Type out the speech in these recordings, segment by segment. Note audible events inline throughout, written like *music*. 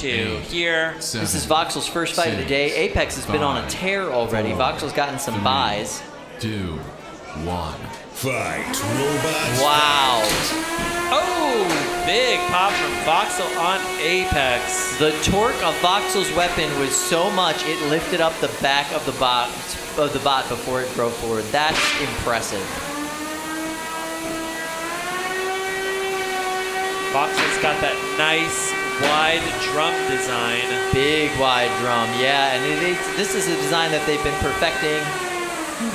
to here. seven, This is Voxel's first fight of the day. Apex has been on a tear already. four, Voxel's gotten some three, buys. Two, one. Fight, robots. Wow. Oh, big pop from Voxel on Apex. The torque of Voxel's weapon was so much it lifted up the back of the bot of the bot before it drove forward. That's impressive. Voxel's got that nice wide drum design. Big wide drum, yeah, and it, it, this is a design that they've been perfecting,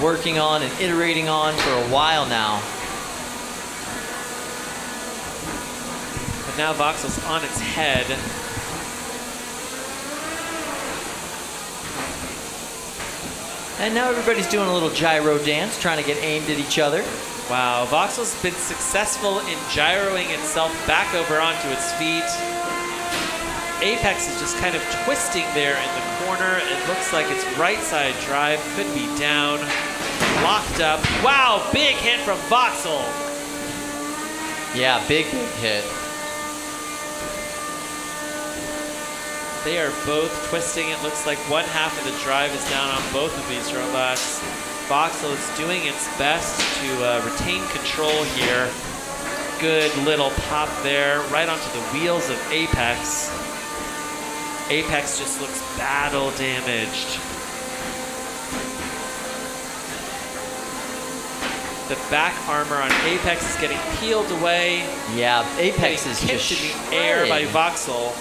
working on, and iterating on for a while now. But now Voxel's on its head. And now everybody's doing a little gyro dance, trying to get aimed at each other. Wow, Voxel's been successful in gyroing itself back over onto its feet. Apex is just kind of twisting there in the corner. It looks like its right side drive could be down. Locked up. Wow, big hit from Voxel. Yeah, big, hit. They are both twisting. It looks like one half of the drive is down on both of these robots. Voxel is doing its best to uh, retain control here. Good little pop there, right onto the wheels of Apex. Apex just looks battle damaged. The back armor on Apex is getting peeled away. Yeah, Apex is just in the air by. Voxel.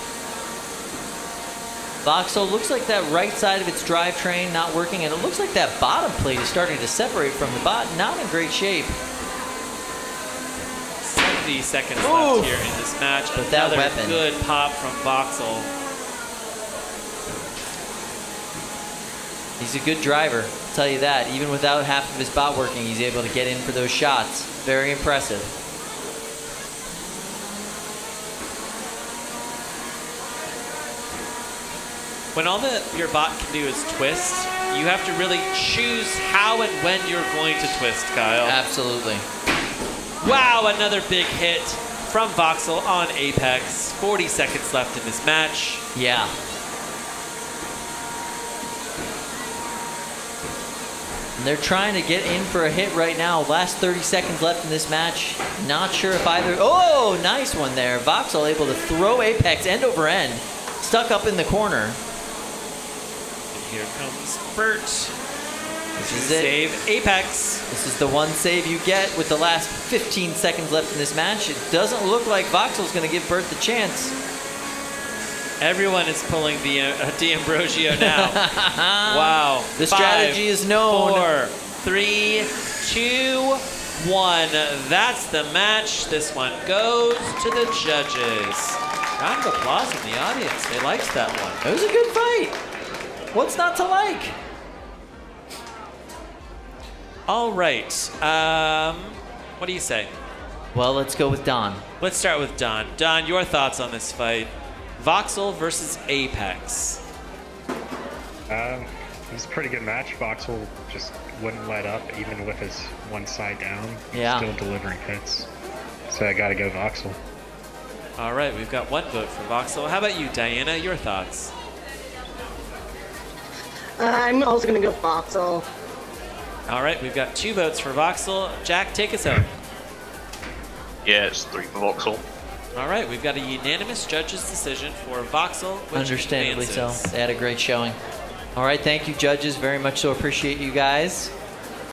Voxel looks like that right side of its drivetrain not working, and it looks like that bottom plate is starting to separate from the bot. Not in great shape. 70 seconds Oof. left here in this match. But that Another weapon. good pop from Voxel. He's a good driver, I'll tell you that. Even without half of his bot working, he's able to get in for those shots. Very impressive. When all that your bot can do is twist, you have to really choose how and when you're going to twist, Kyle. Absolutely. Wow, another big hit from Voxel on Apex. 40 seconds left in this match. Yeah. And they're trying to get in for a hit right now. Last 30 seconds left in this match. Not sure if either. Oh, nice one there. Voxel able to throw Apex end over end. Stuck up in the corner. And here comes Bert. This is it. Save Apex. This is the one save you get with the last 15 seconds left in this match. It doesn't look like Voxel's going to give Bert the chance. Everyone is pulling the uh, *laughs* D'Ambrosio now. *laughs* wow. The Five, strategy is known. Four, three, two, one. That's the match. This one goes to the judges. Round of applause from the audience. They liked that one. It was a good fight. What's not to like? All right. Um, what do you say? Well, let's go with Don. Let's start with Don. Don, your thoughts on this fight? Voxel versus Apex. Um, it was a pretty good match. Voxel just wouldn't let up, even with his one side down. Yeah. Still delivering hits. So I got to go Voxel. All right, we've got one vote for Voxel. How about you, Diana? Your thoughts? Uh, I'm also gonna go Voxel. All right, we've got two votes for Voxel. Jack, take us home. Yeah, it's three for Voxel. All right, we've got a unanimous judge's decision for Voxel. Which Understandably so. They had a great showing. All right, thank you, judges. Very much so appreciate you guys.